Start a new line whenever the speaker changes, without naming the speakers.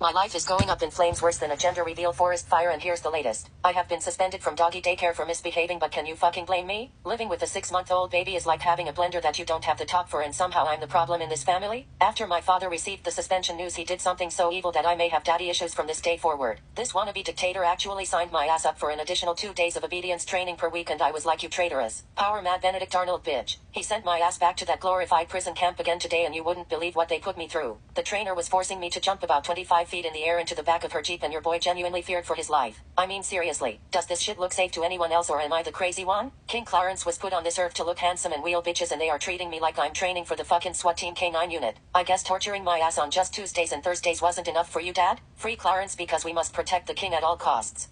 My life is going up in flames worse than a gender reveal forest fire and here's the latest. I have been suspended from doggy daycare for misbehaving but can you fucking blame me? Living with a six month old baby is like having a blender that you don't have the top for and somehow I'm the problem in this family? After my father received the suspension news he did something so evil that I may have daddy issues from this day forward. This wannabe dictator actually signed my ass up for an additional two days of obedience training per week and I was like you traitorous. Power mad Benedict Arnold bitch. He sent my ass back to that glorified prison camp again today and you wouldn't believe what they put me through. The trainer was forcing me to jump about 25 feet in the air into the back of her jeep and your boy genuinely feared for his life. I mean seriously, does this shit look safe to anyone else or am I the crazy one? King Clarence was put on this earth to look handsome and wheel bitches and they are treating me like I'm training for the fucking SWAT team K9 unit. I guess torturing my ass on just Tuesdays and Thursdays wasn't enough for you dad? Free Clarence because we must protect the king at all costs.